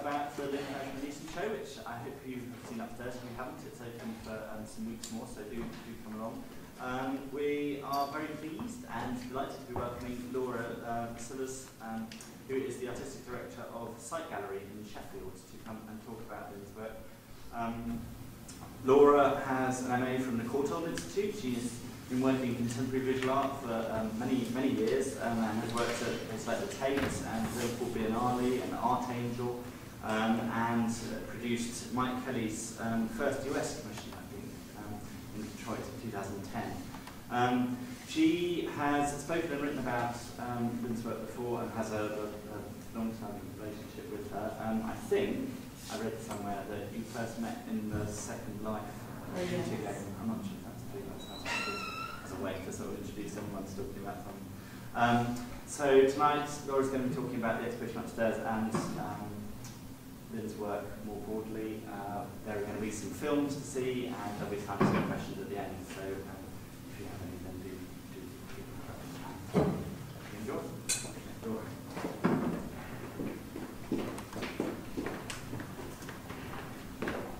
about the Hershman Leeson show, which I hope you have seen upstairs. If you haven't, it's open for um, some weeks more, so do, do come along. Um, we are very pleased and delighted to be welcoming Laura uh, um, who is the Artistic Director of Site Gallery in Sheffield, to come and talk about Lynn's work. Um, Laura has an MA from the Courtauld Institute. She's been working in contemporary visual art for um, many, many years um, and has worked at places like the Tate and Liverpool Biennale and Artangel um, and uh, produced Mike Kelley's um, first US commission, I think, um, in Detroit in 2010. Um, she has spoken and written about um, Lynn's work before and has a, a, a long-term relationship with her. Um, I think I read somewhere that you first met in the Second Life Oh, yes. game. I'm not sure if that's true, that sounds like as a way to sort of introduce someone who's talking about something. Um, so tonight, Laura's going to be talking about the exhibition upstairs and um, Lynn's work more broadly. Uh, there are going to be some films to see, and there'll be time for some questions at the end. So um, if you have any, then do do. Enjoy. Laura.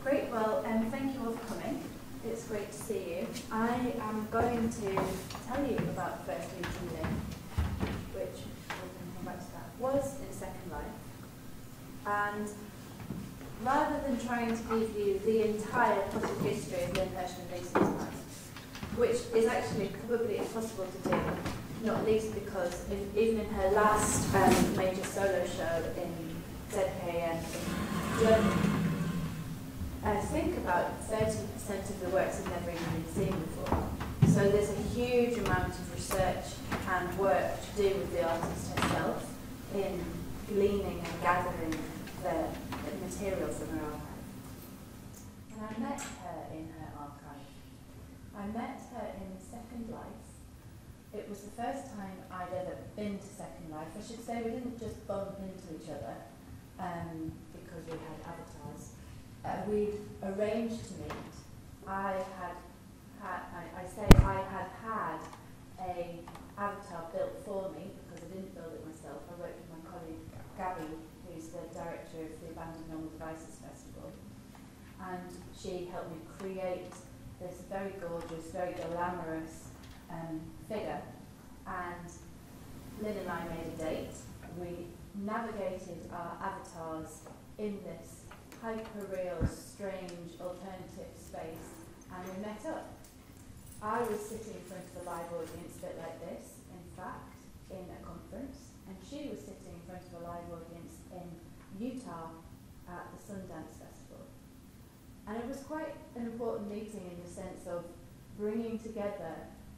Great, well, um, thank you all for coming. It's great to see you. I am going to tell you about first meeting Lynn, which we'll come back to that, was in Second Life. And rather than trying to give you the entire positive history of Lynn Hershman Leeson's life, which is actually probably impossible to do, not least because in, even in her last um, major solo show in ZKM in Germany, I think about 30% of the works have never even been seen before. So there's a huge amount of research and work to do with the artist herself in gleaning and gathering the, the material from her archive. And I met her in her archive. I met her in Second Life. It was the first time I'd ever been to Second Life. I should say we didn't just bump into each other um, because we had avatars uh, we'd arranged to meet. I had had, I, I say I had had a avatar built for me because I didn't build it myself. I worked with my colleague Gabby, who's the director of the Abandoned Normal Devices Festival, and she helped me create this very gorgeous, very glamorous um, figure. And Lynn and I made a date. We navigated our avatars in this hyper-real, strange, alternative space, and we met up. I was sitting in front of a live audience, a bit like this, in fact, in a conference, and she was sitting in front of a live audience Utah at the Sundance Festival. And it was quite an important meeting in the sense of bringing together,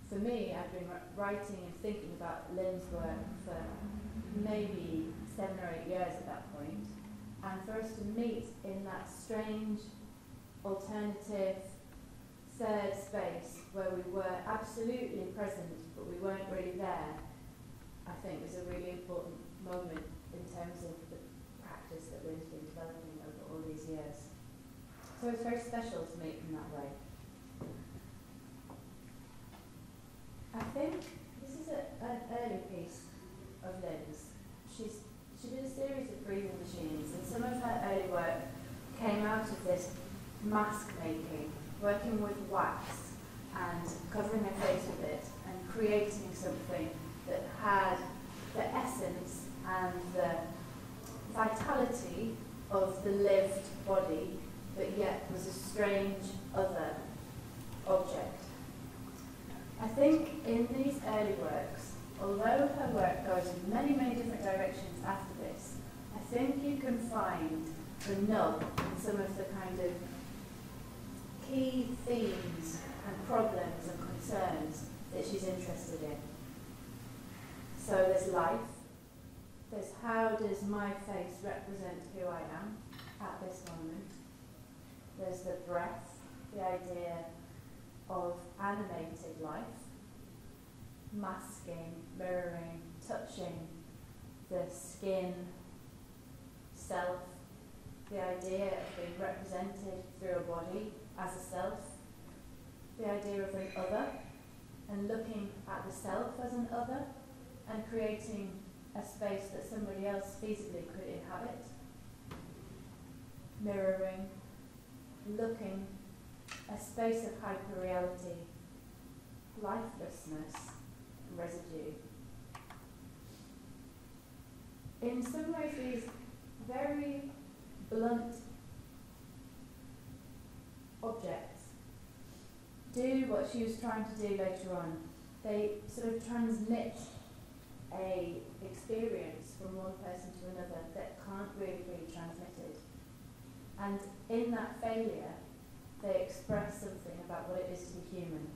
for me, I've been writing and thinking about Lynn's work for maybe seven or eight years at that point, and for us to meet in that strange, alternative, third space where we were absolutely present but we weren't really there, I think was a really important moment in terms of the practice that Lynn's been developing years. So it's very special to meet in that way. I think this is a, an early piece of Lynn's. She's she did a series of breathing machines, and some of her early work came out of this mask making, working with wax and covering her face with it and creating something that had the essence and the vitality of the lived body, but yet was a strange other object. I think in these early works, although her work goes in many, many different directions after this, I think you can find the nub in some of the kind of key themes and problems and concerns that she's interested in. So there's life, there's how does my face represent who I am at this moment, there's the breath, the idea of animated life, masking, mirroring, touching the skin, self, the idea of being represented through a body as a self, the idea of an other, and looking at the self as an other, and creating a space that somebody else feasibly could inhabit. mirroring, looking, a space of hyperreality, lifelessness, residue. In some ways, these very blunt objects do what she was trying to do later on. They sort of transmit a experience from one person to another that can't really be transmitted. And in that failure, they express something about what it is to be human.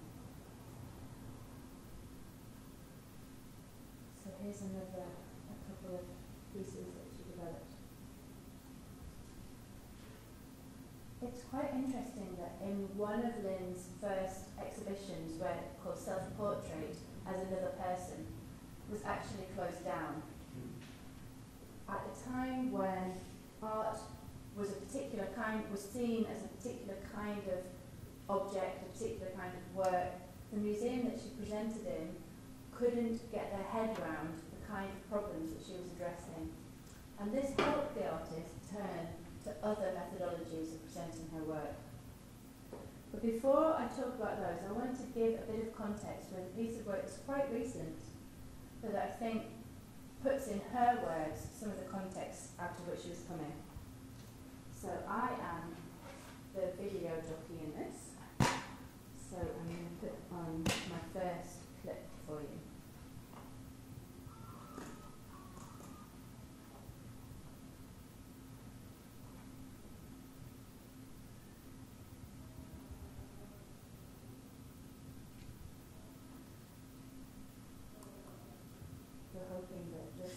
So here's another, a couple of pieces that she developed. It's quite interesting that in one of Lynn's first exhibitions, where called Self Portrait as Another Person, was actually closed down. At the time when art was a particular kind, was seen as a particular kind of object, a particular kind of work, the museum that she presented in couldn't get their head around the kind of problems that she was addressing. And this helped the artist turn to other methodologies of presenting her work. But before I talk about those, I want to give a bit of context with a piece of work that's quite recent, but I think puts in her words some of the context out of which she was coming. So I am the video jockey in this. So I'm going to put on my first clip for you. We're hoping that this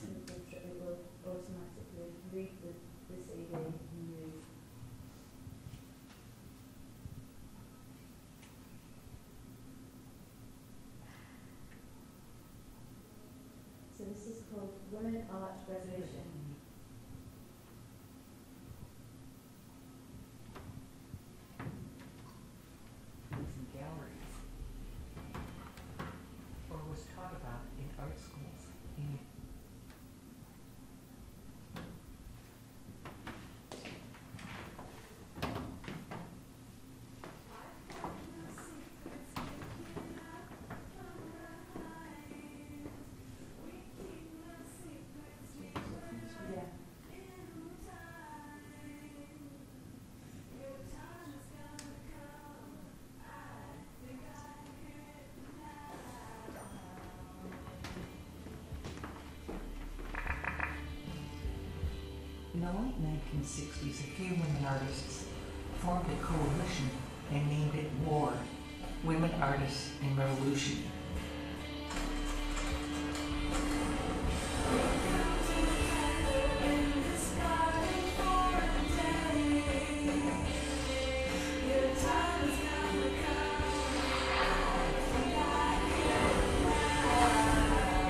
it will automatically read the. So this is called Women Art Revolution. In the late 1960s, a few women artists formed a coalition and named it WAR, Women Artists in Revolution.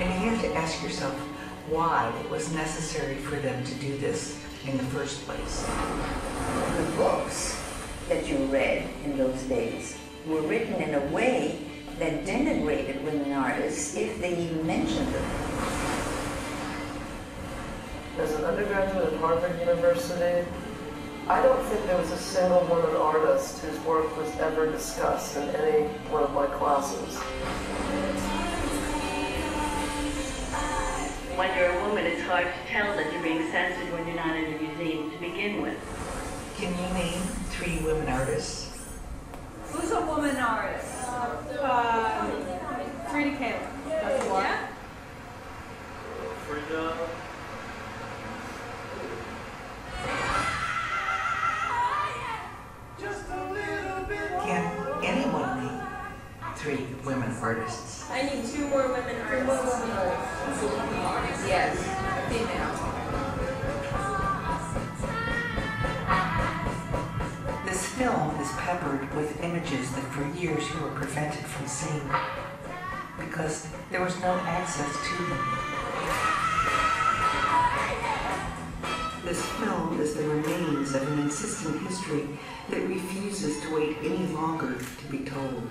And you have to ask yourself why it was necessary for them to do this in the first place. the books that you read in those days were written in a way that denigrated women artists if they even mentioned them. As an undergraduate at Harvard University, I don't think there was a single woman artist whose work was ever discussed in any one of my classes. When you're a woman, it's hard to tell that you're being censored when you're not in a museum to begin with. Can you name three women artists? Who's a woman artist? Uh, Frida Kahlo. Yeah. Frida. Women artists? I need two more women artists. Yes, female. This film is peppered with images that for years you were prevented from seeing because there was no access to them. This film is the remains of an insistent history that refuses to wait any longer to be told.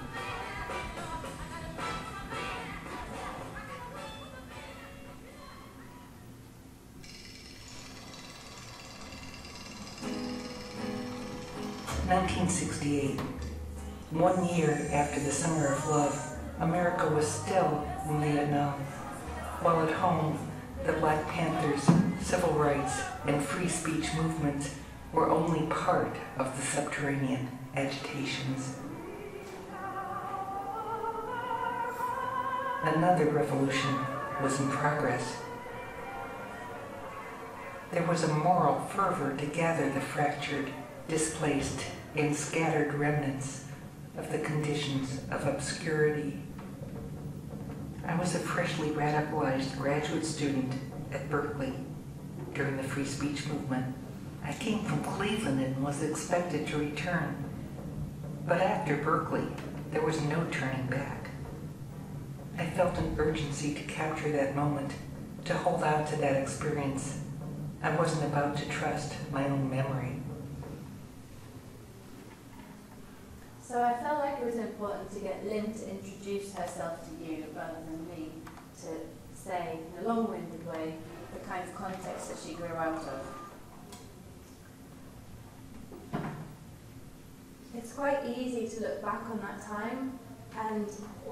One year after the Summer of Love, America was still in Vietnam, while at home, the Black Panthers, civil rights, and free speech movements were only part of the subterranean agitations. Another revolution was in progress. There was a moral fervor to gather the fractured, displaced, and scattered remnants of the conditions of obscurity. I was a freshly radicalized graduate student at Berkeley during the free speech movement. I came from Cleveland and was expected to return. But after Berkeley, there was no turning back. I felt an urgency to capture that moment, to hold on to that experience. I wasn't about to trust my own memory. So I felt like it was important to get Lynn to introduce herself to you rather than me to say in a long-winded way the kind of context that she grew out of. It's quite easy to look back on that time and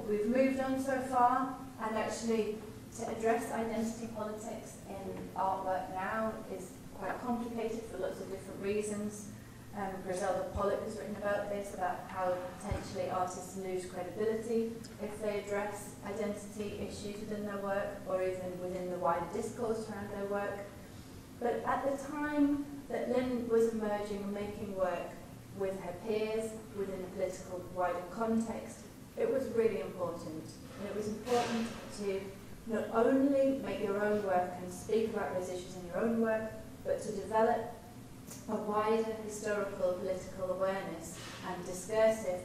we've moved on so far and actually to address identity politics in artwork now is quite complicated for lots of different reasons. Um, Griselda Pollock has written about this, about how potentially artists lose credibility if they address identity issues within their work or even within the wider discourse around their work. But at the time that Lynn was emerging and making work with her peers within a political wider context, it was really important. And it was important to not only make your own work and speak about those issues in your own work, but to develop a wider historical political awareness and discursive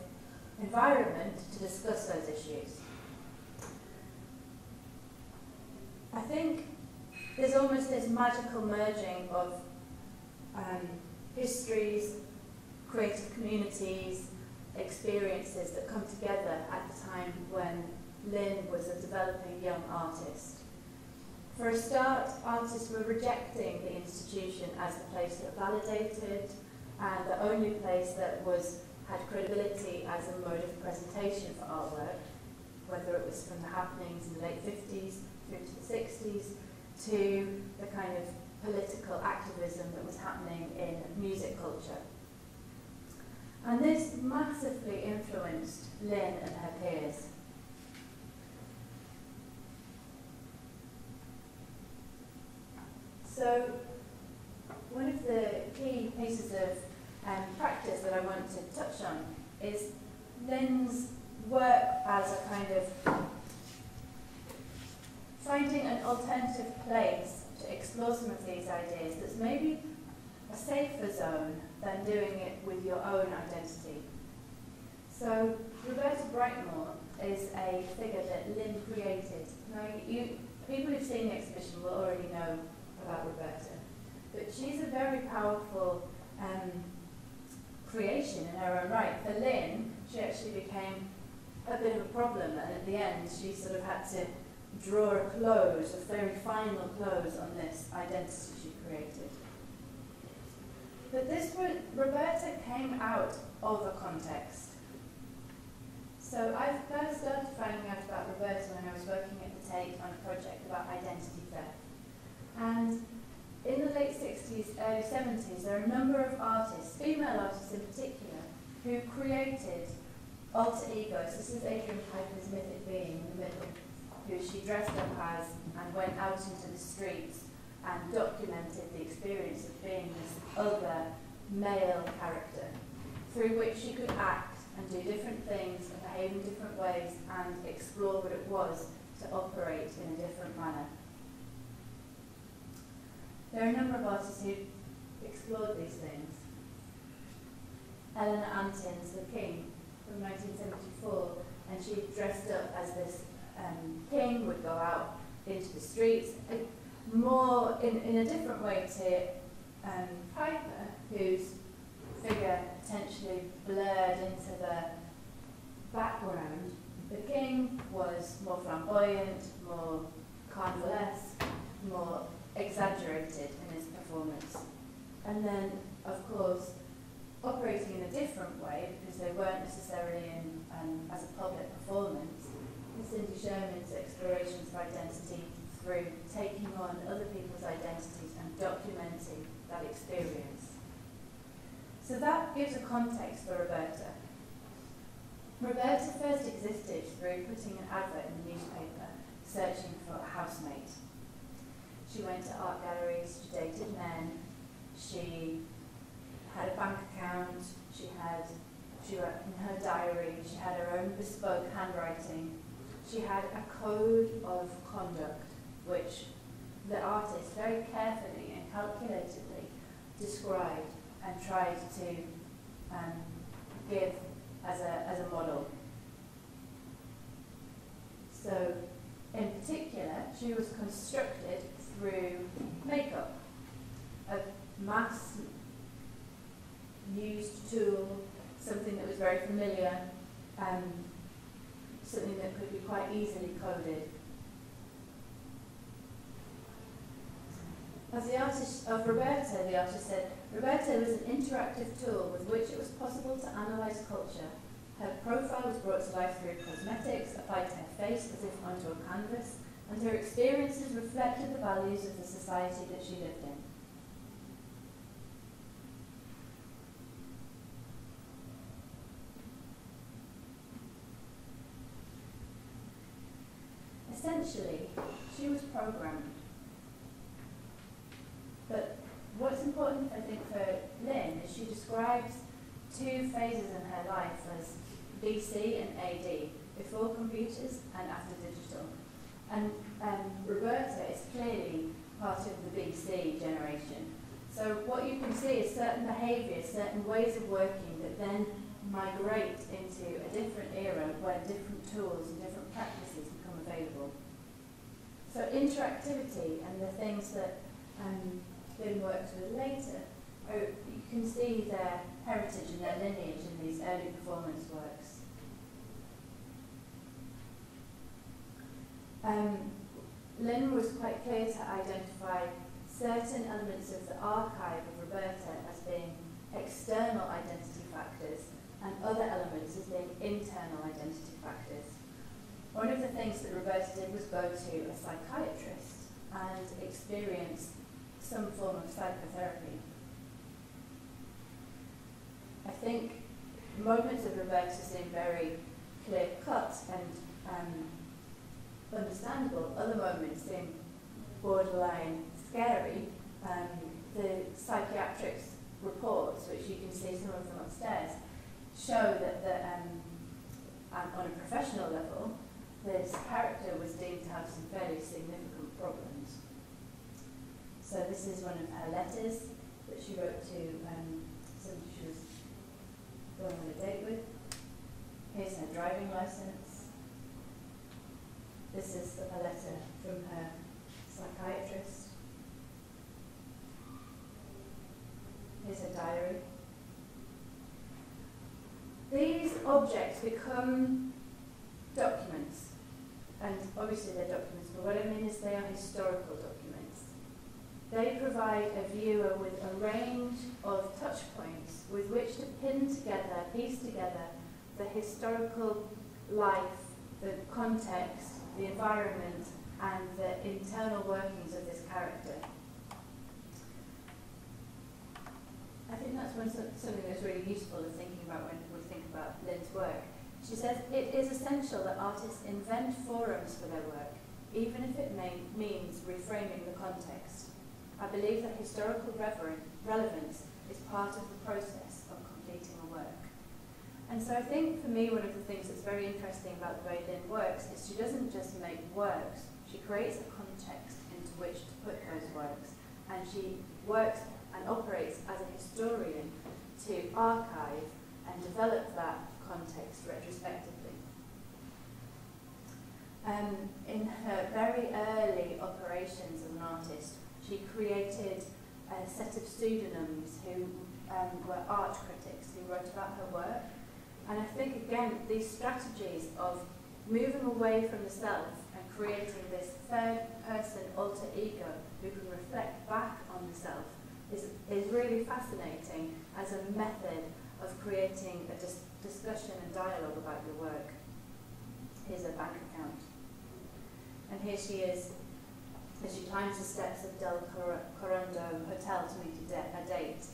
environment to discuss those issues. I think there's almost this magical merging of um, histories, creative communities, experiences that come together at the time when Lynn was a developing young artist. For a start, artists were rejecting the institution as the place that validated and the only place that was had credibility as a mode of presentation for artwork, whether it was from the happenings in the late 50s through to the 60s to the kind of political activism that was happening in music culture. And this massively influenced Lynn and her peers. So one of the key pieces of um, practice that I want to touch on is Lynn's work as a kind of finding an alternative place to explore some of these ideas that's maybe a safer zone than doing it with your own identity. So Roberta Breitmore is a figure that Lynn created. Now, you, people who've seen the exhibition will already know about Roberta. But she's a very powerful um, creation in her own right. For Lynn, she actually became a bit of a problem, and at the end, she sort of had to draw a close, a very final close on this identity she created. But this Roberta came out of a context. So I first started finding out about Roberta when I was working at the Tate on a project about identity. And in the late 60s, early 70s, there are a number of artists, female artists in particular, who created alter egos. This is Adrian Piper's mythic being in the middle, who she dressed up as and went out into the streets and documented the experience of being this other male character, through which she could act and do different things and behave in different ways and explore what it was to operate in a different manner. There are a number of artists who explored these things. Eleanor Antin's The King from 1974, and she dressed up as this um, king, would go out into the streets, more in, in a different way to um, Piper, whose figure potentially blurred into the background. The king was more flamboyant, more carnivalesque, more exaggerated in his performance. And then, of course, operating in a different way because they weren't necessarily in um, as a public performance. is Cindy Sherman's explorations of identity through taking on other people's identities and documenting that experience. So that gives a context for Roberta. Roberta first existed through putting an advert in the newspaper searching for a housemate. She went to art galleries, she dated men, she had a bank account, she had she wrote in her diary, she had her own bespoke handwriting, she had a code of conduct which the artist very carefully and calculatedly described and tried to um, give as a, as a model. So, in particular, she was constructed through makeup, a mass used tool, something that was very familiar, um, something that could be quite easily coded. As the artist of Roberta, the artist said, Roberta was an interactive tool with which it was possible to analyse culture. Her profile was brought to life through cosmetics applied to her face as if onto a canvas, and her experiences reflected the values of the society that she lived in. Essentially, she was programmed but what's important, I think, for Lynn is she describes two phases in her life as BC and AD, before computers and after digital. And um, Roberta is clearly part of the BC generation. So what you can see is certain behaviours, certain ways of working that then migrate into a different era where different tools and different practices become available. So interactivity and the things that um, been worked with later, oh, you can see their heritage and their lineage in these early performance works. Um, Lynn was quite clear to identify certain elements of the archive of Roberta as being external identity factors and other elements as being internal identity factors. One of the things that Roberta did was go to a psychiatrist and experience some form of psychotherapy. I think moments of Roberta seem very clear cut and um, understandable. Other moments seem borderline scary. Um, the psychiatric reports, which you can see some of them upstairs, show that the, um, on a professional level, this character was deemed to have some fairly significant problems. So this is one of her letters that she wrote to um, somebody she was going on a date with. Here's her driving license. This is a letter from her psychiatrist. Here's her diary. These objects become documents, and obviously they're documents, but what I mean is they are historical documents. They provide a viewer with a range of touch points with which to pin together, piece together the historical life, the context, the environment, and the internal workings of this character. I think that's one, something that's really useful in thinking about when we think about Lynn's work. She says, it is essential that artists invent forums for their work, even if it may, means reframing the context. I believe that historical relevance is part of the process of completing a work. And so I think for me one of the things that's very interesting about the way Lynn works is she doesn't just make works, she creates a context into which to put those works. And she works and operates as a historian to archive and develop that context retrospectively. Um, in her very early operations as an artist, she created a set of pseudonyms who um, were art critics who wrote about her work. And I think, again, these strategies of moving away from the self and creating this third person alter ego who can reflect back on the self is, is really fascinating as a method of creating a dis- discussion and dialogue about your work. Here's a bank account. And here she is as she climbs the steps of Del Cor- Coronado Hotel to meet a, a date.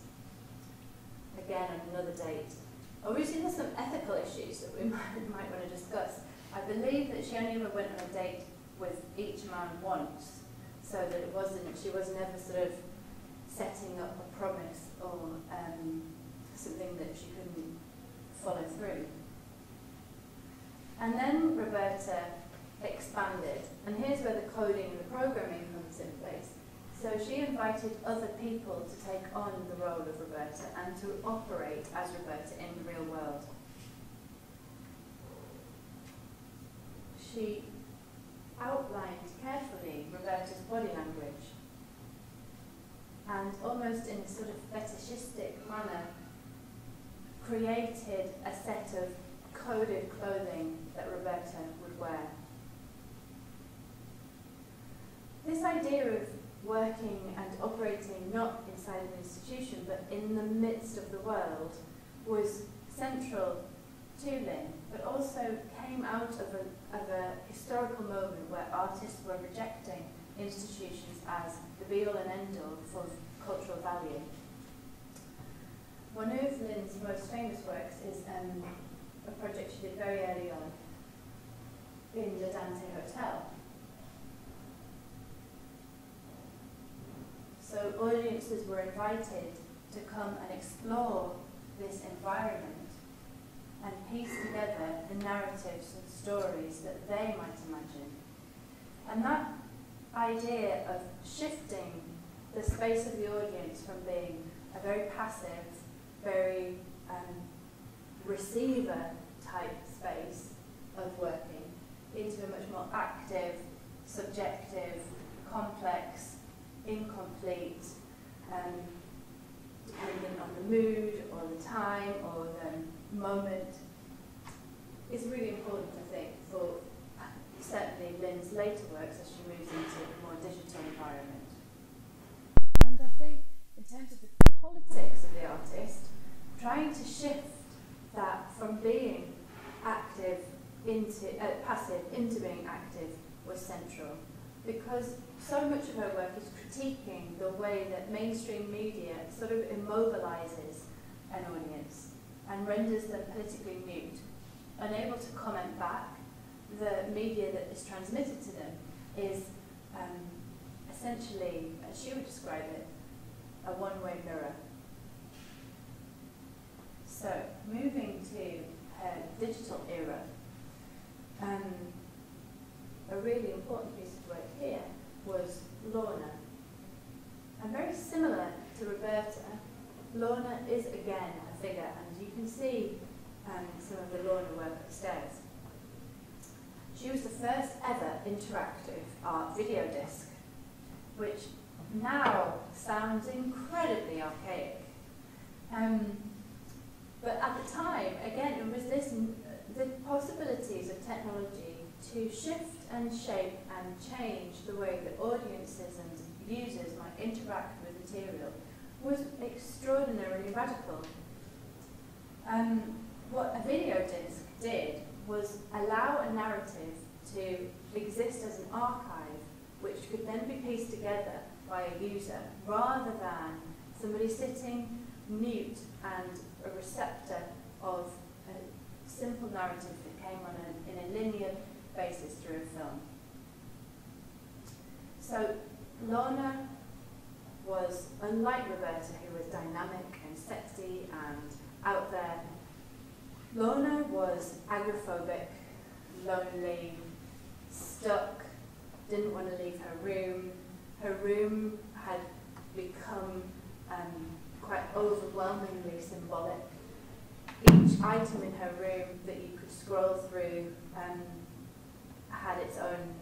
Again, another date. Obviously, there's some ethical issues that we might, might want to discuss. I believe that she only ever went on a date with each man once, so that it wasn't, she was never sort of setting up a promise or um, something that she couldn't follow through. And then Roberta expanded, and here's where the coding and the programming comes in place. So she invited other people to take on the role of Roberta and to operate as Roberta in the real world. She outlined carefully Roberta's body language and almost in a sort of fetishistic manner created a set of coded clothing that Roberta would wear. This idea of working and operating not inside an institution but in the midst of the world was central to Lynn, but also came out of a, of a historical moment where artists were rejecting institutions as the be all and end all for cultural value. One of Lynn's most famous works is um, a project she did very early on in the Dante Hotel. So audiences were invited to come and explore this environment and piece together the narratives and stories that they might imagine. And that idea of shifting the space of the audience from being a very passive, very um, receiver type space of working into a much more active, subjective, complex, incomplete, um, depending on the mood or the time or the moment, is really important, I think, for certainly Lynn's later works as she moves into a more digital environment. And I think, in terms of the politics of the artist, trying to shift that from being active into uh, passive into being active was central because so much of her work is critiquing the way that mainstream media sort of immobilizes an audience and renders them politically mute, unable to comment back. The media that is transmitted to them is um, essentially, as she would describe it, a one-way mirror. So, moving to her digital era, um, a really important piece of work here was Lorna. And very similar to Roberta, Lorna is again a figure, and you can see um, some of the Lorna work upstairs. She was the first ever interactive art video disc, which now sounds incredibly archaic. Um, but at the time, again, it was this the possibilities of technology to shift and shape and change the way that audiences and users might interact with material was extraordinarily radical. Um, what a video disc did was allow a narrative to exist as an archive which could then be pieced together by a user rather than somebody sitting mute and a receptor of a simple narrative that came on a, in a linear basis through a film. So Lorna was, unlike Roberta, who was dynamic and sexy and out there, Lorna was agoraphobic, lonely, stuck, didn't want to leave her room. Her room had become um, quite overwhelmingly symbolic. Each item in her room that you could scroll through um, had its own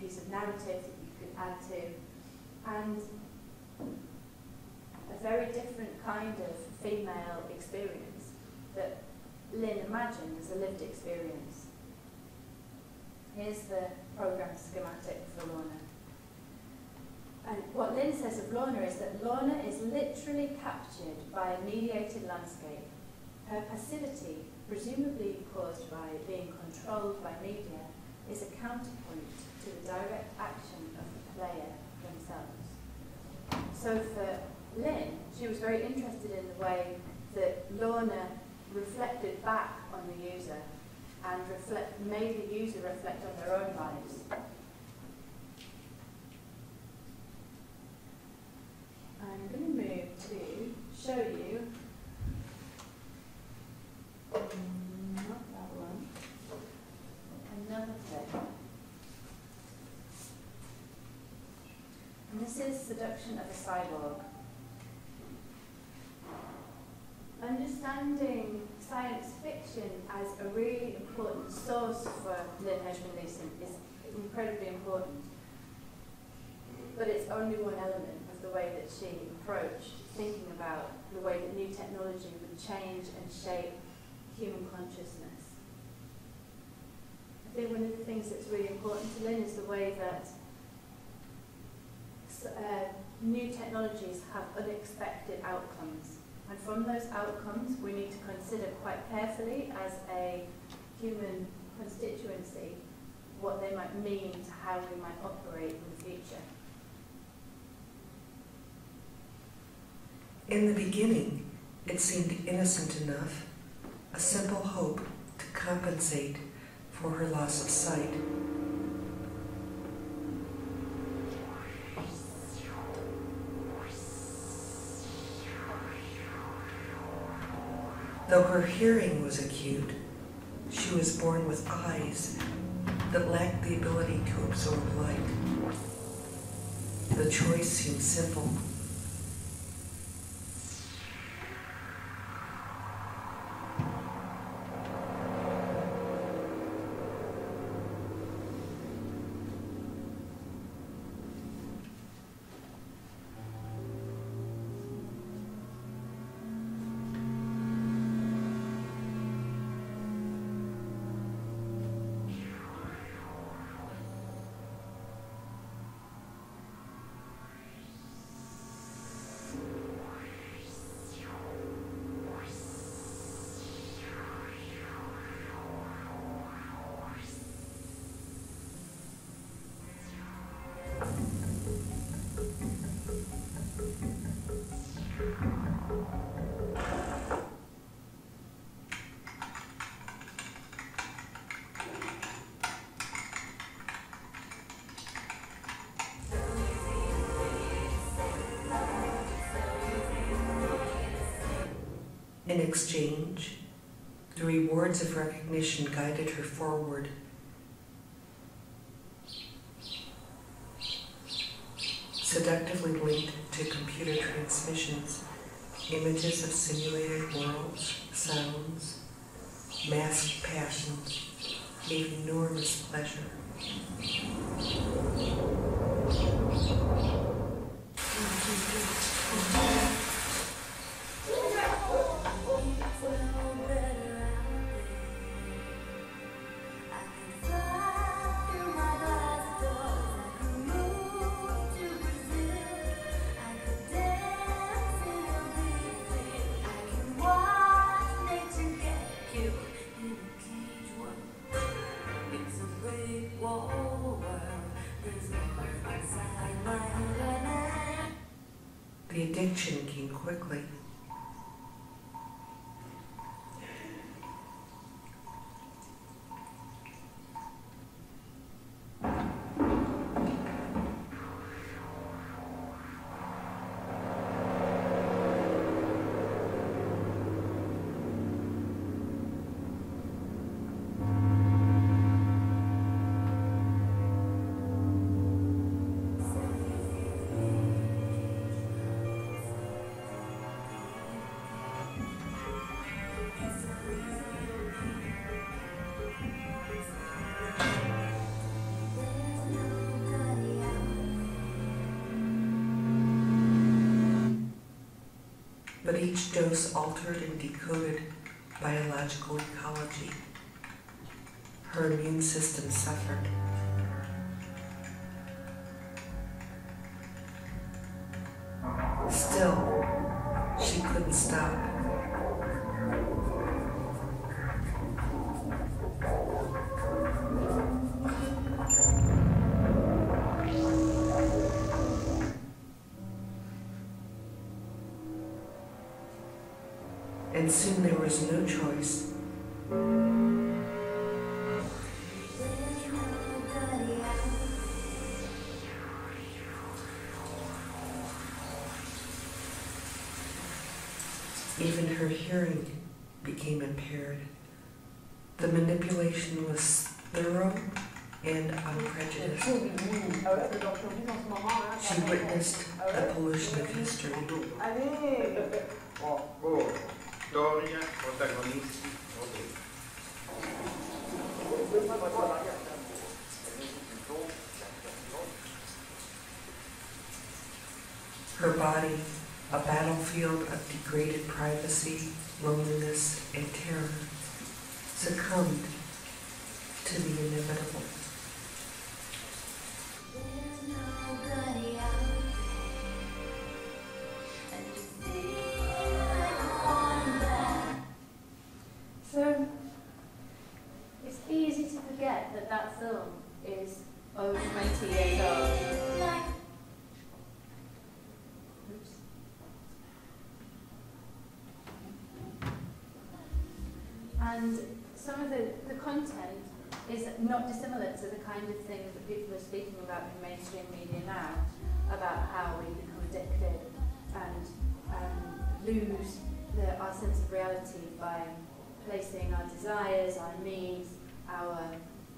piece of narrative that you could add to, and a very different kind of female experience that Lynn imagined as a lived experience. Here's the program schematic for Lorna. And what Lynn says of Lorna is that Lorna is literally captured by a mediated landscape. Her passivity, presumably caused by being controlled by media, is a counterpoint to the direct action of the player themselves. So for Lynn, she was very interested in the way that Lorna reflected back on the user and reflect, made the user reflect on their own lives. I'm going to move to show you, mm, not that one, another thing. And this is Understanding science fiction as a really important source for Lynn Hershman Leeson is incredibly important. But it's only one element of the way that she approached thinking about the way that new technology would change and shape human consciousness. I think one of the things that's really important to Lynn is the way that uh, new technologies have unexpected outcomes. And from those outcomes, we need to consider quite carefully as a human constituency what they might mean to how we might operate in the future. In the beginning, it seemed innocent enough, a simple hope to compensate for her loss of sight. Though her hearing was acute, she was born with eyes that lacked the ability to absorb light. The choice seemed simple. In exchange, the rewards of recognition guided her forward. Seductively linked to computer transmissions, images of simulated worlds, sounds, masked passions gave enormous pleasure. Quickly. Each dose altered and decoded biological ecology. Her immune system suffered. Oh, oh, storia, protagonisti, ok. Her body, a battlefield of degraded privacy, loneliness, and terror, succumbed to the inevitable. Easy to forget that that film is over 20 years old. And some of the, the content is not dissimilar to the kind of things that people are speaking about in mainstream media now, about how we become addicted and um, lose the, our sense of reality by placing our desires, our needs, our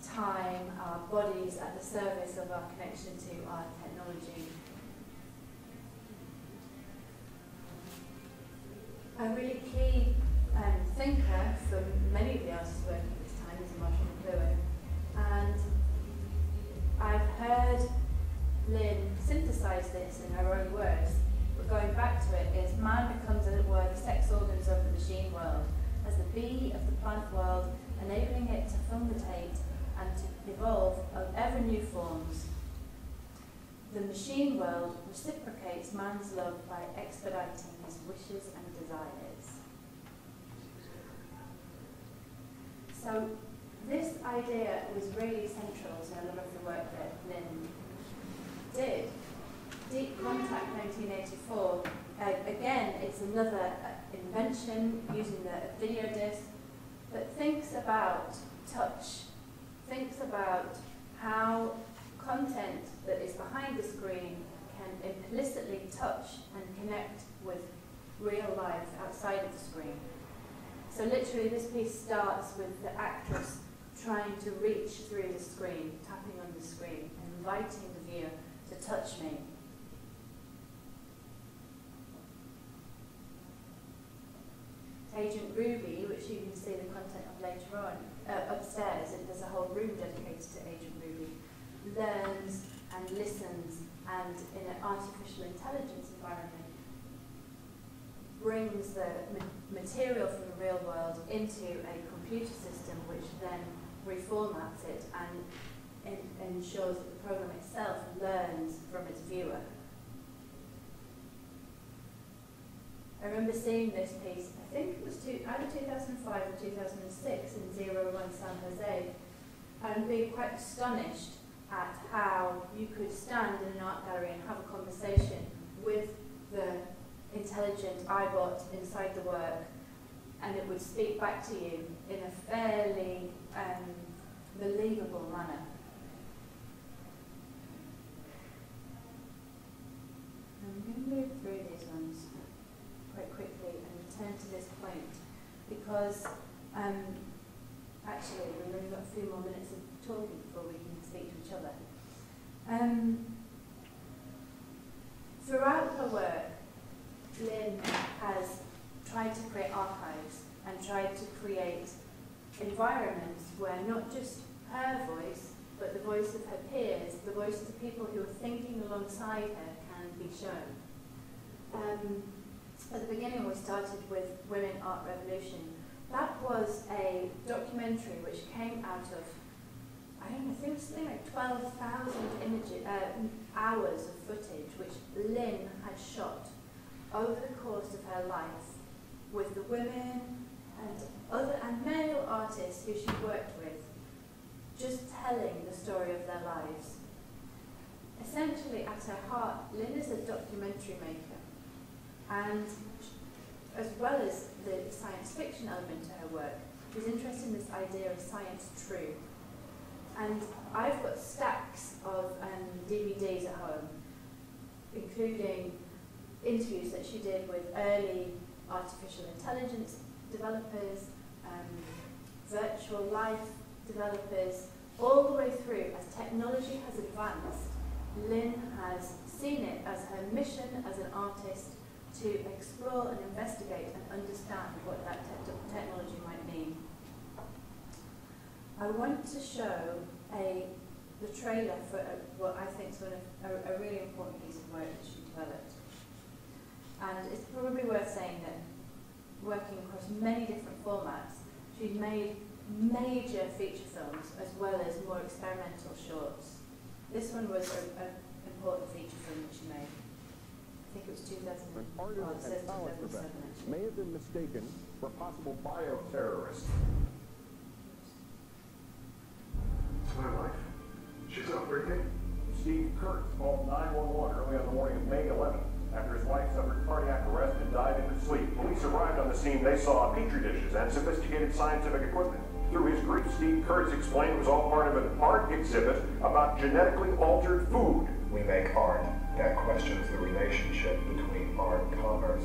time, our bodies at the service of our connection to our technology. A really key um, thinker for many of the artists working at this time is Marshall McLuhan. And I've heard Lynn synthesize this in her own words, but going back to it is man becomes, as it were, the sex organs of the machine world, as the bee of the plant world, enabling it to fecundate and to evolve of ever new forms. The machine world reciprocates man's love by expediting his wishes and desires. So this idea was really central to a lot of the work that Lynn did. Deep Contact 1984, uh, again, it's another uh, invention using the video disc that thinks about touch, thinks about how content that is behind the screen can implicitly touch and connect with real life outside of the screen. So literally this piece starts with the actress trying to reach through the screen, tapping on the screen, inviting the viewer to touch me. Agent Ruby, which you can see the content of later on, uh, upstairs, and there's a whole room dedicated to Agent Ruby, learns and listens and in an artificial intelligence environment brings the material from the real world into a computer system which then reformats it and en- ensures that the program itself learns from its viewer. I remember seeing this piece, think it was two, either 2005 or 2006 in Zero One San Jose, and being quite astonished at how you could stand in an art gallery and have a conversation with the intelligent iBot inside the work, and it would speak back to you in a fairly um, believable manner. I'm going to move through these ones quite quickly and return to this point because um, actually we've only got a few more minutes of talking before we can speak to each other. Um, throughout her work, Lynn has tried to create archives and tried to create environments where not just her voice, but the voice of her peers, the voice of the people who are thinking alongside her can be shown. Um, at the beginning, we started with Women Art Revolution. That was a documentary which came out of, I don't know, I think something like 12,000 images, uh, hours of footage which Lynn had shot over the course of her life with the women and other and male artists who she worked with, just telling the story of their lives. Essentially, at her heart, Lynn is a documentary maker, and as well as the science fiction element to her work, she's interested in this idea of science true. And I've got stacks of um, DVDs at home, including interviews that she did with early artificial intelligence developers, um, virtual life developers, all the way through as technology has advanced. Lynn has seen it as her mission as an artist to explore and investigate and understand what that te technology might mean. I want to show a the trailer for a, what I think is one of a, a really important piece of work that she developed. And it's probably worth saying that working across many different formats, she's made major feature films as well as more experimental shorts. This one was an important feature film that she made. I think it was 2000. Well, it says 2007 may have been mistaken for a possible bioterrorist. It's my wife. She's not breathing. Steve Kurtz called 911 early on the morning of May 11th after his wife suffered cardiac arrest and died in her sleep. Police arrived on the scene. They saw petri dishes and sophisticated scientific equipment. Through his grief, Steve Kurtz explained it was all part of an art exhibit about genetically altered food. We make art that questions the relationship between art, commerce,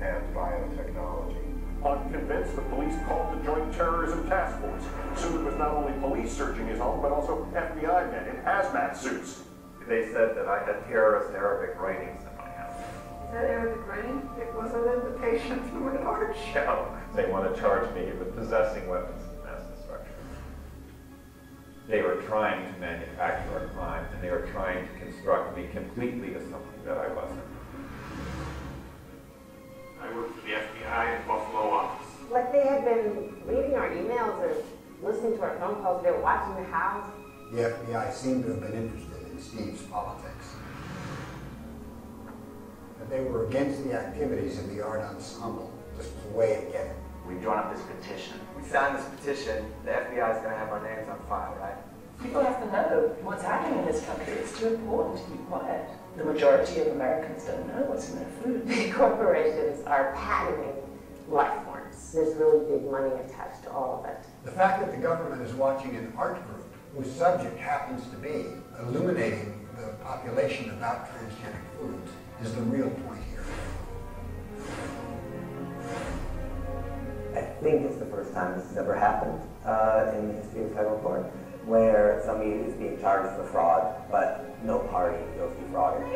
and biotechnology. Unconvinced, the police called the Joint Terrorism Task Force. Soon it was not only police searching his home, but also FBI men in hazmat suits. They said that I had terrorist Arabic writings in my house. Is that Arabic writing? It was an invitation to an art show. They want to charge me with possessing weapons of mass destruction. They were trying to manufacture a crime, and they were trying to construct me completely as something that I wasn't. I work for the FBI in Buffalo office. Like they had been reading our emails or listening to our phone calls, they were watching the house. The FBI seemed to have been interested in Steve's politics. But they were against the activities of the art ensemble, just a way of getting. We've drawn up this petition. We signed this petition, the FBI is going to have our names on file, right? People have to know what's happening in this country. It's too important to keep quiet. The majority of Americans don't know what's in their food. Big corporations are patenting life forms. There's really big money attached to all of it. The fact that the government is watching an art group whose subject happens to be illuminating the population about transgenic foods is the real point here. I think it's the first time this has ever happened uh, in the history of federal court, where somebody is being charged for fraud, but no party feels defrauded.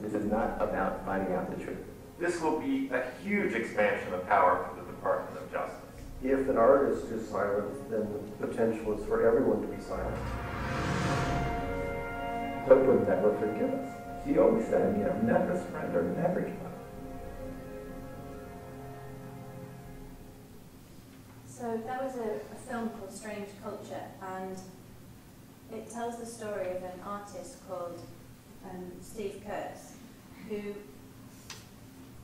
This is not about finding out the truth. This will be a huge expansion of power for the Department of Justice. If an artist is silent, then the potential is for everyone to be silent. God would never forgive us. He always said, you know, never surrender, never give up. So there was a, a film called Strange Culture, and it tells the story of an artist called um, Steve Kurtz, who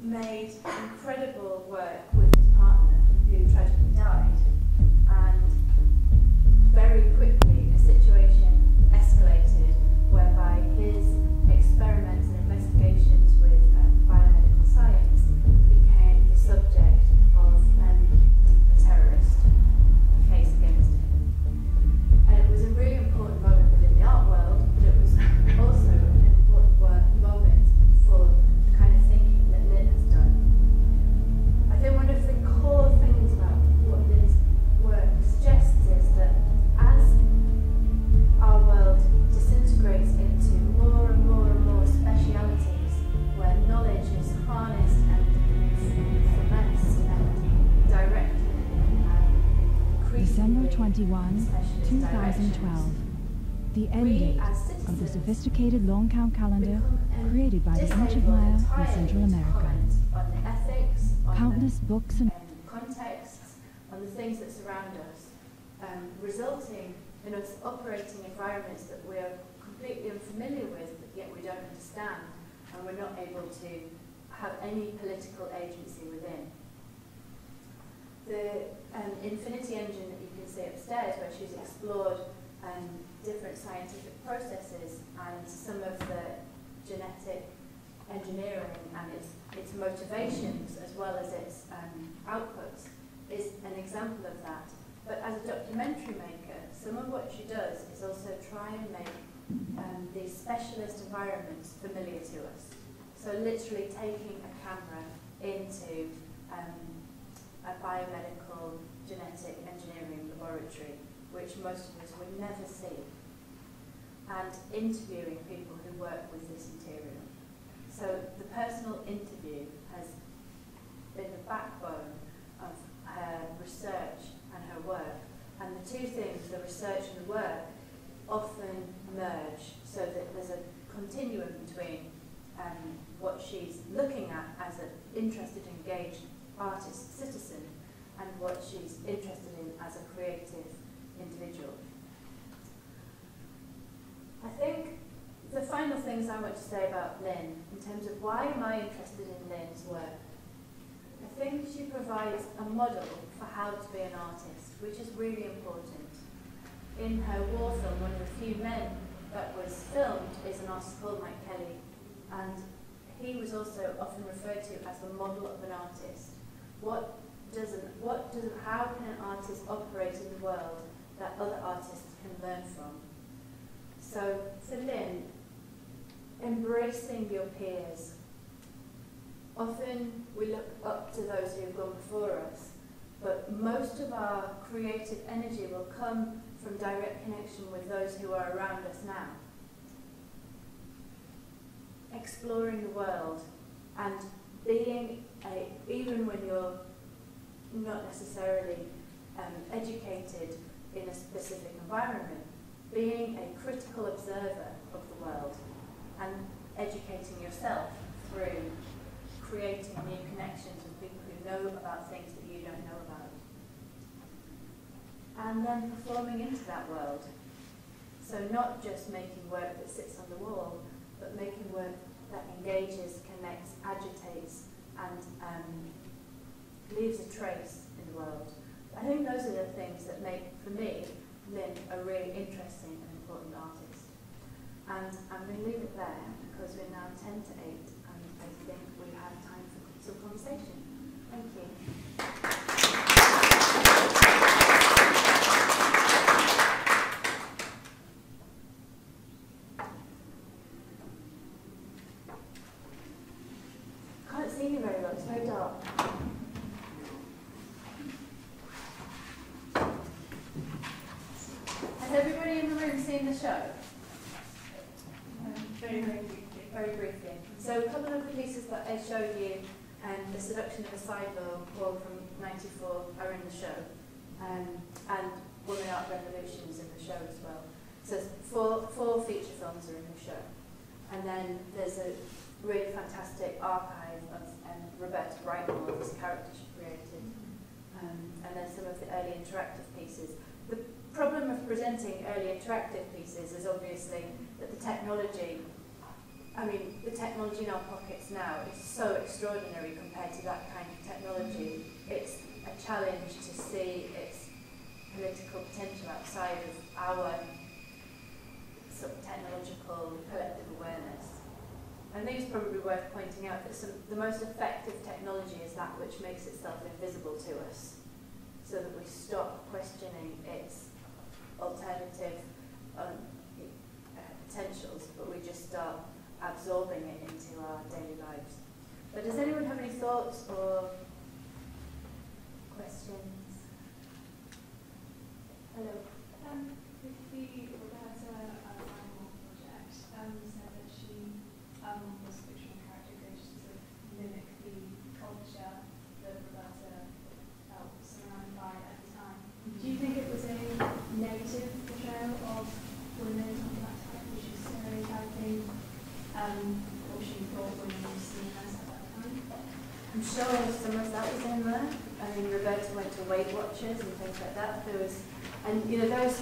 made incredible work with his partner, who tragically died, and very quickly a situation escalated whereby his The end date of the sophisticated long count calendar created by the ancient Maya in Central America. on the ethics, on Countless books and the contexts, on the things that surround us, um, resulting in us operating environments that we are completely unfamiliar with, but yet we don't understand, and we're not able to have any political agency within. The um, Infinity Engine that you can see upstairs, where she's explored um, different scientific processes and some of the genetic engineering and its, its motivations as well as its um, outputs, is an example of that. But as a documentary maker, some of what she does is also try and make um, these specialist environments familiar to us. So literally taking a camera into um, a biomedical genetic engineering laboratory, which most of us would never see, and interviewing people who work with this material. So the personal interview has been the backbone of her research and her work. And the two things, the research and the work, often merge so that there's a continuum between um, what she's looking at as an interested, engaged artist citizen and what she's interested in as a creative individual. I think the final things I want to say about Lynn, in terms of why am I interested in Lynn's work, I think she provides a model for how to be an artist, which is really important. In her war film, one of the few men that was filmed is an artist called Mike Kelley, and he was also often referred to as the model of an artist. What doesn't, what doesn't, how can an artist operate in the world that other artists can learn from? So for Lynn, embracing your peers. Often we look up to those who have gone before us, but most of our creative energy will come from direct connection with those who are around us now. Exploring the world and being a, even when you're not necessarily um, educated in a specific environment, being a critical observer of the world and educating yourself through creating new connections with people who know about things that you don't know about. And then performing into that world. So not just making work that sits on the wall, but making work that engages, connects, agitates, and um, leaves a trace in the world. I think those are the things that make, for me, Lynn a really interesting and important artist. And I'm going to leave it there because we're now 10 to 8 and I think we have time for some conversation. Thank you. Can't see you very well, it's very dark. Has everybody in the room seen the show? Um, very, very briefly, very briefly. So a couple of the pieces that I showed you, and um, The Seduction of a Cyborg, from 94, are in the show. Um, and Women Art Revolutions in the show as well. So four, four feature films are in the show. And then there's a really fantastic archive of um, Roberta Breitmore's character she created. Um, and then some of the early interactive pieces. The problem of presenting early interactive pieces is obviously that the technology, I mean, the technology in our pockets now is so extraordinary compared to that kind of technology. It's a challenge to see its political potential outside of our sort of technological collective awareness. I think it's probably worth pointing out that some, the most effective technology is that which makes itself invisible to us, so that we stop questioning its alternative um, potentials, but we just start absorbing it into our daily lives. But does anyone have any thoughts or questions? Hello. Um, with the Roberta uh, Reinhold project, um, you said that she um, was a fictional character created to sort of mimic the culture that Roberta felt surrounded by at the time. Do you think it was a negative portrayal of women of that time? Was she stereotyping um, what she thought women were seen as at that time? I'm sure some of that was in there. I mean, Watchers and things like that. There was, and you know, those.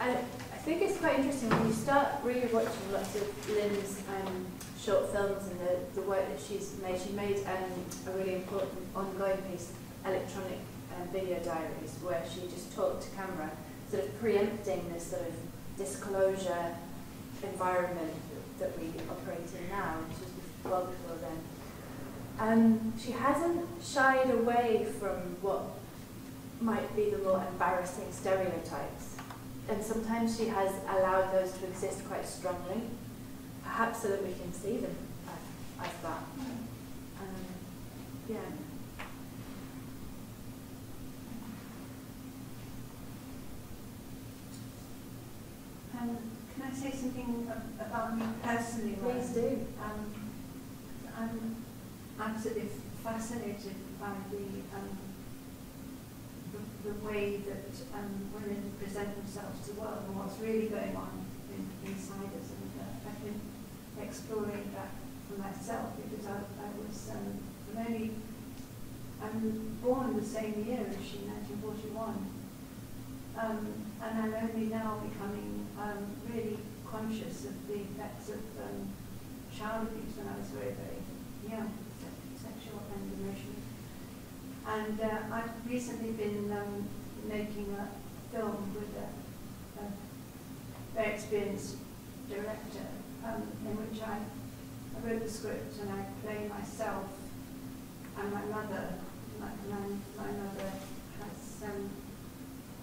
I, I think it's quite interesting when you start really watching lots of Lynn's um, short films and the, the work that she's made. She made um, a really important ongoing piece, electronic um, video diaries, where she just talked to camera, sort of preempting this sort of disclosure environment that we operate in now, which is well before then. Um, she hasn't shied away from what might be the more embarrassing stereotypes and sometimes she has allowed those to exist quite strongly, perhaps so that we can see them as, as that. Um, yeah. Um, can I say something about me personally? Please do. Um, I'm absolutely fascinated by the um, way that um, women present themselves to the world and what's really going on in, inside us. And uh, I've been exploring that for myself because I, I was um, I'm only I'm born the same year as she, 1941. Um, and I'm only now becoming um, really conscious of the effects of um, child abuse when I was very, very young. And uh, I've recently been um, making a film with a, a very experienced director um, in which I, I wrote the script and I play myself and my mother. My, my, my mother has um,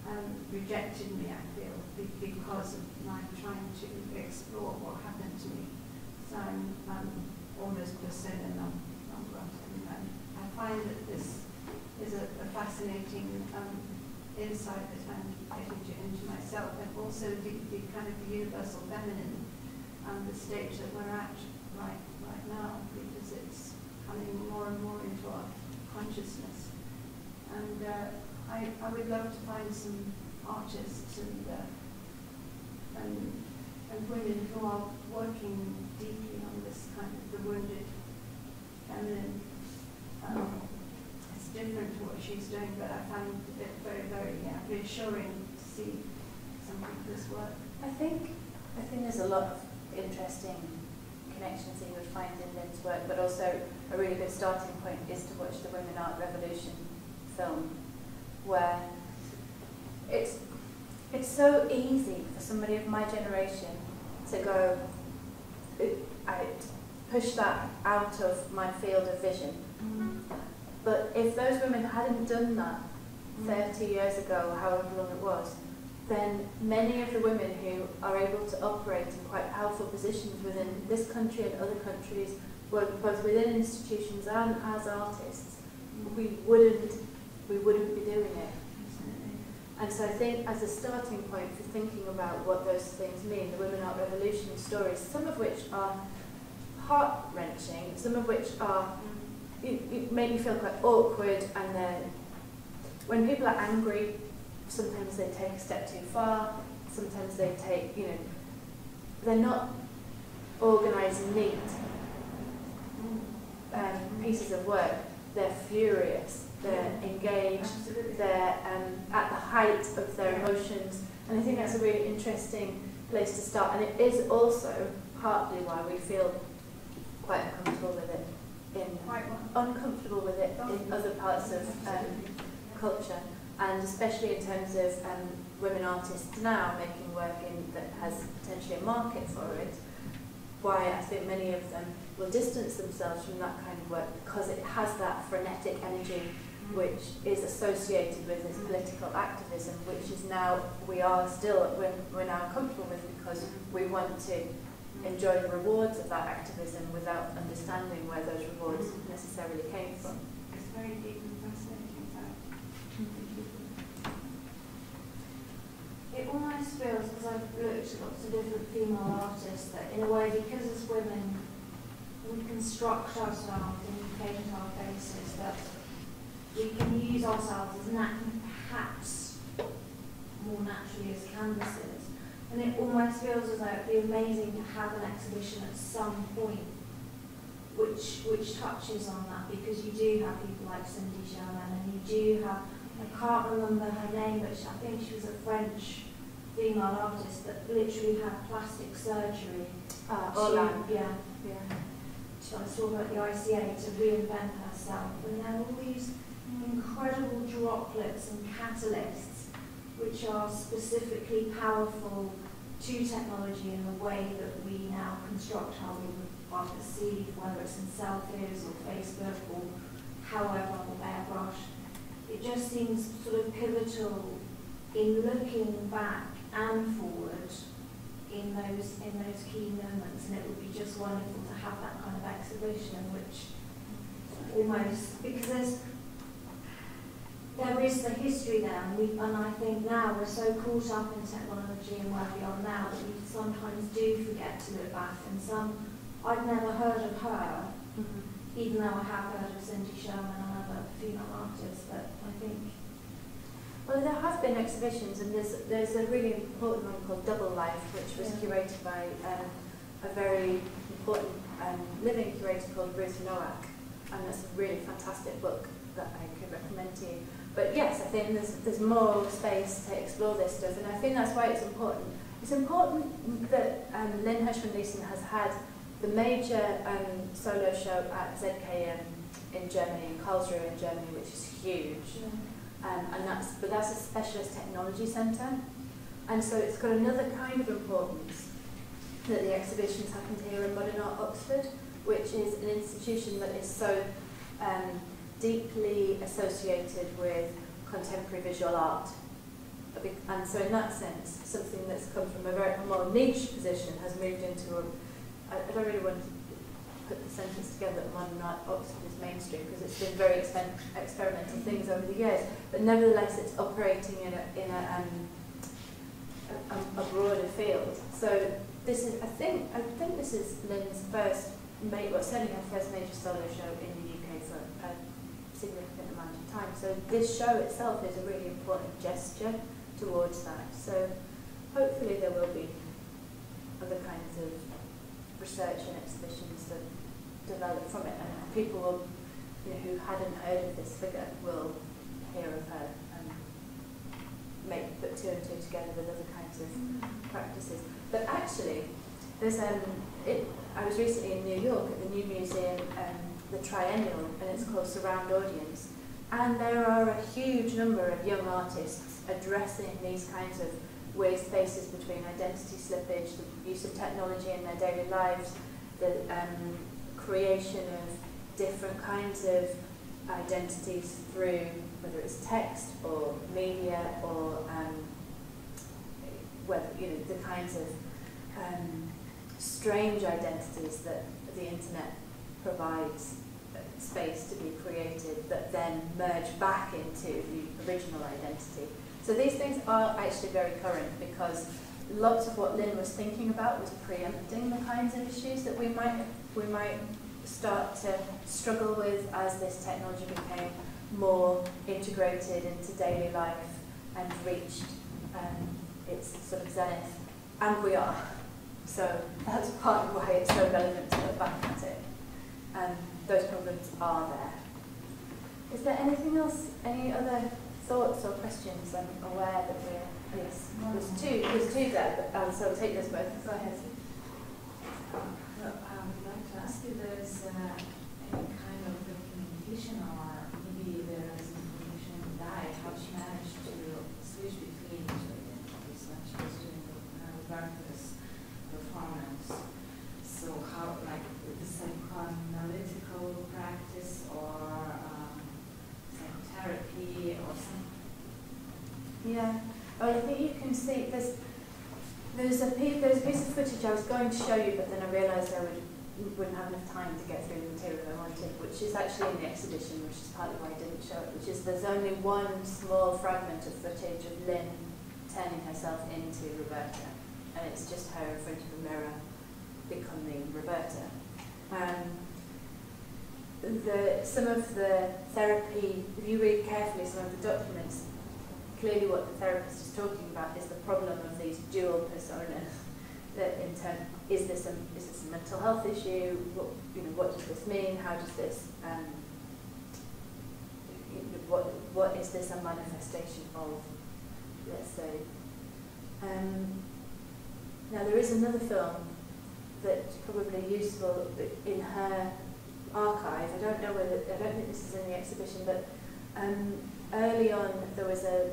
um, rejected me, I feel, because of my trying to explore what happened to me. So I'm almost persona non grata. I find that this is a, a fascinating um, insight that I'm getting into myself, and also the, the kind of the universal feminine and the stage that we're at right right now, because it's coming more and more into our consciousness. And uh, I, I would love to find some artists and, uh, and and women who are working deeply on this kind of the wounded feminine. Um, different to what she's doing, but I find it very, very yeah, reassuring to see something of this work. I think I think there's a lot of interesting connections that you would find in Lynn's work, but also a really good starting point is to watch the Women Art Revolution film, where it's it's so easy for somebody of my generation to go, I push that out of my field of vision. Mm. But if those women hadn't done that mm. 30 years ago, however long it was, then many of the women who are able to operate in quite powerful positions within this country and other countries, both within institutions and as artists, mm. we wouldn't, we wouldn't be doing it. And so I think as a starting point for thinking about what those things mean, the Women Art Revolution stories, some of which are heart-wrenching, some of which are mm. It, it made me feel quite awkward and then when people are angry, sometimes they take a step too far, sometimes they take, you know, they're not organised neat um, pieces of work. They're furious, they're engaged, they're um, at the height of their emotions. And I think that's a really interesting place to start. And it is also partly why we feel quite uncomfortable with it in uncomfortable with it in other parts of um, culture, and especially in terms of um, women artists now making work in that has potentially a market for it. Why I think many of them will distance themselves from that kind of work because it has that frenetic energy which is associated with this political activism, which is now we are still we're, we're now comfortable with because we want to enjoy the rewards of that activism without understanding where those rewards necessarily came from. It's very deep and fascinating fact. It almost feels, because I've looked at lots of different female artists, that in a way, because as women, we construct ourselves and paint our faces, that we can use ourselves as perhaps more naturally as canvases and it almost feels as though it'd be amazing to have an exhibition at some point which which touches on that because you do have people like Cindy Sherman and you do have I can't remember her name but she, I think she was a French female artist that literally had plastic surgery. Ah, she- Orlan. Yeah. Yeah. So I saw her at the ICA to reinvent herself, and there are all these incredible droplets and catalysts which are specifically powerful to technology in the way that we now construct how we are perceived, whether it's in selfies or Facebook or however the airbrush. It just seems sort of pivotal in looking back and forward in those in those key moments, and it would be just wonderful to have that kind of exhibition, which almost because there's there is the history there, and, we, and I think now we're so caught up in technology and where we are now that we sometimes do forget to look back. And some, I'd never heard of her, even though I have heard of Cindy Sherman and other female artists. But I think Well, there have been exhibitions, and there's there's a really important one called Double Life, which was Yeah. curated by um, a very important um, living curator called Ruth Nowak, and it's a really fantastic book that I could recommend to you. But yes, I think there's there's more space to explore this stuff, and I think that's why it's important. It's important that um, Lynn Hershman Leeson has had the major um, solo show at ZKM in Germany, in Karlsruhe in Germany, which is huge. Um, and that's, but that's a specialist technology centre. And so it's got another kind of importance that the exhibitions happened here in Modern Art Oxford, which is an institution that is so um, deeply associated with contemporary visual art. And so in that sense, something that's come from a very a more niche position has moved into a, I, I don't really want to put the sentence together that modern art Oxford is mainstream because it's been very expen- experimental things over the years, but nevertheless it's operating in a, in a, um, a, a- broader field. So this is, I think, I think this is Lynn's first, well certainly her first major solo show in the UK for a significant amount of time. So this show itself is a really important gesture towards that. So hopefully there will be other kinds of research and exhibitions that develop from it, and people will, you know, who hadn't heard of this figure will hear of her and make put two and two together with other kinds of practices. But actually, there's um, it, I was recently in New York at the new museum, um, the Triennial, and it's called Surround Audience, and there are a huge number of young artists addressing these kinds of weird spaces between identity slippage, the use of technology in their daily lives, the um, creation of different kinds of identities through whether it's text or media or um, whether you know the kinds of um, strange identities that the internet provides space to be created that then merge back into the original identity. So these things are actually very current because lots of what Lynn was thinking about was preempting the kinds of issues that we might we might start to struggle with as this technology became more integrated into daily life and reached um, its sort of zenith. And we are. So that's part of why it's so relevant to look back at it. And those problems are there. Is there anything else, any other thoughts or questions? I'm aware that we're, yes, there's two, there's two there, but um, so I'll take those both. Go ahead. Well, I would like to ask you, there's uh, any kind of documentation or maybe there is information in diet, how she managed to switch between doing the uh, performance. So how, like, the psychoanalytical practice or um, psychotherapy or something? Yeah. Well, I think you can see there's there's a piece, there's a piece of footage I was going to show you, but then I realised I would wouldn't have enough time to get through the material I wanted, which is actually in the exhibition, which is partly why I didn't show it. Which is there's only one small fragment of footage of Lynn turning herself into Roberta, and it's just her in front of a mirror becoming Roberta. Um, the, some of the therapy, if you read carefully some of the documents, clearly what the therapist is talking about is the problem of these dual personas. That in turn, is this a is this a mental health issue? What you know, what does this mean? How does this um, what what is this a manifestation of? Let's say Um, now there is another film that's probably useful in her archive. I don't know whether I don't think this is in the exhibition, but um, early on there was a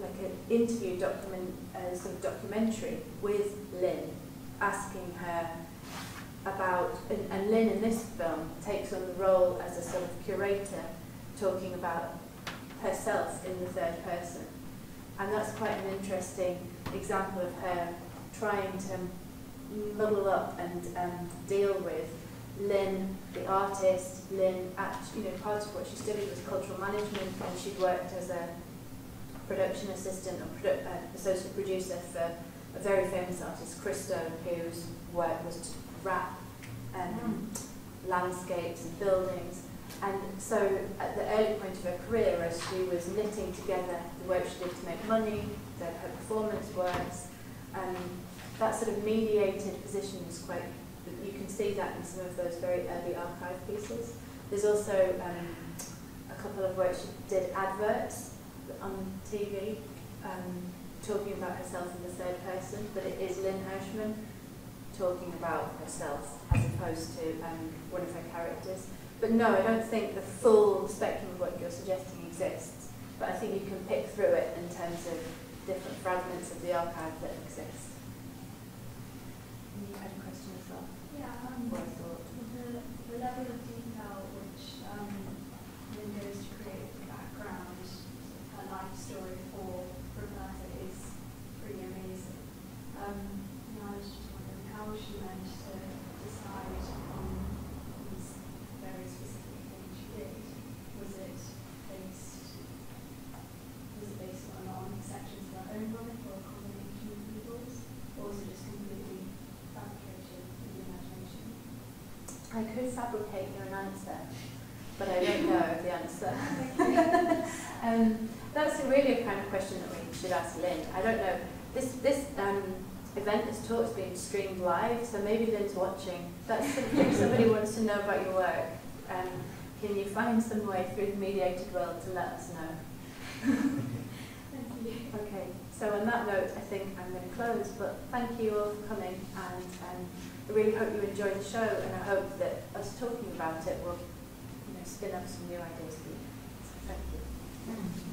like an interview document, a sort of documentary with Lynn, asking her about, and, and Lynn in this film takes on the role as a sort of curator, talking about herself in the third person. And that's quite an interesting example of her trying to muddle up and um, deal with Lynn, the artist, Lynn, actually, you know, part of what she studied was cultural management and she'd worked as a production assistant or produ uh, associate producer for a very famous artist, Christo, whose work was to wrap um, landscapes and buildings. And so at the early point of her career, as she was knitting together the work she did to make money, the, her performance works, um, that sort of mediated position is quite, you can see that in some of those very early archive pieces. There's also um, a couple of works she did adverts on TV, um, talking about herself in the third person, but it is Lynn Hershman talking about herself as opposed to um, one of her characters. But no, I don't think the full spectrum of what you're suggesting exists, but I think you can pick through it in terms of different fragments of the archive that exist. You had a question as well? Yeah, um, Or a thought? the, the level of detail which um, Lynn goes to create the background, her life story for Roberta is pretty amazing. Um, and I was just wondering how she managed to decide on these very specific things she did. Was it based was it based on, on sections of her own life or a combination of people's? Or was it just completely fabricated in the imagination? I could fabricate you an answer, but I don't know the answer. um, that's really a kind of question that we should ask Lynn. I don't know. This this um, event, this talk is being streamed live, so maybe Lynn's watching. That's if somebody wants to know about your work. Um, can you find some way through the mediated world to let us know? Thank you. Okay, so on that note, I think I'm going to close, but thank you all for coming, and um, I really hope you enjoyed the show, and I hope that us talking about it will you know, spin up some new ideas for you. So thank you.